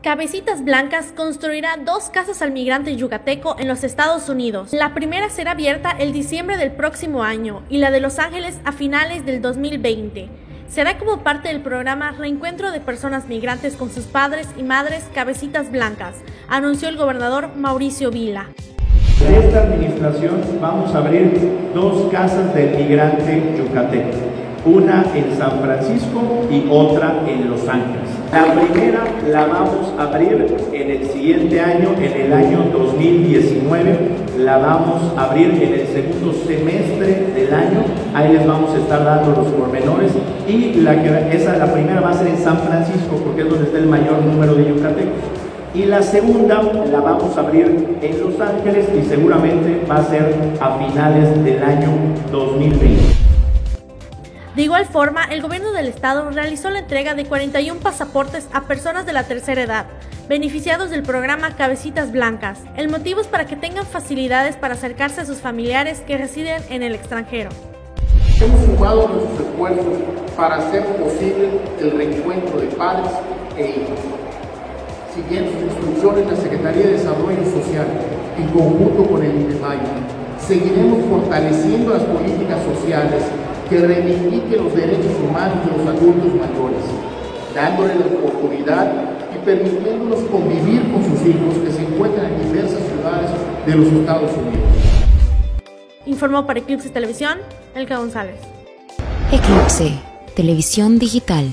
Cabecitas Blancas construirá dos casas al migrante yucateco en los Estados Unidos. La primera será abierta el diciembre del próximo año y la de Los Ángeles a finales del 2020. Será como parte del programa Reencuentro de Personas Migrantes con sus padres y madres Cabecitas Blancas, anunció el gobernador Mauricio Vila. En esta administración vamos a abrir dos casas del migrante yucateco, una en San Francisco y otra en Los Ángeles. La primera la vamos a abrir en el siguiente año, en el año 2019. La vamos a abrir en el segundo semestre del año. Ahí les vamos a estar dando los pormenores. Y la, esa, la primera va a ser en San Francisco, porque es donde está el mayor número de yucatecos. Y la segunda la vamos a abrir en Los Ángeles y seguramente va a ser a finales del año 2020. De igual forma, el gobierno del estado realizó la entrega de 41 pasaportes a personas de la tercera edad, beneficiados del programa Cabecitas Blancas. El motivo es para que tengan facilidades para acercarse a sus familiares que residen en el extranjero. Hemos sumado nuestros esfuerzos para hacer posible el reencuentro de padres e hijos. Siguiendo sus instrucciones, la Secretaría de Desarrollo Social, en conjunto con el INEMAI, seguiremos fortaleciendo las políticas sociales que reivindique los derechos humanos de los adultos mayores, dándole la oportunidad y permitiéndolos convivir con sus hijos que se encuentran en diversas ciudades de los Estados Unidos. Informó para Eclipse Televisión, Elka González. Eclipse, Televisión Digital.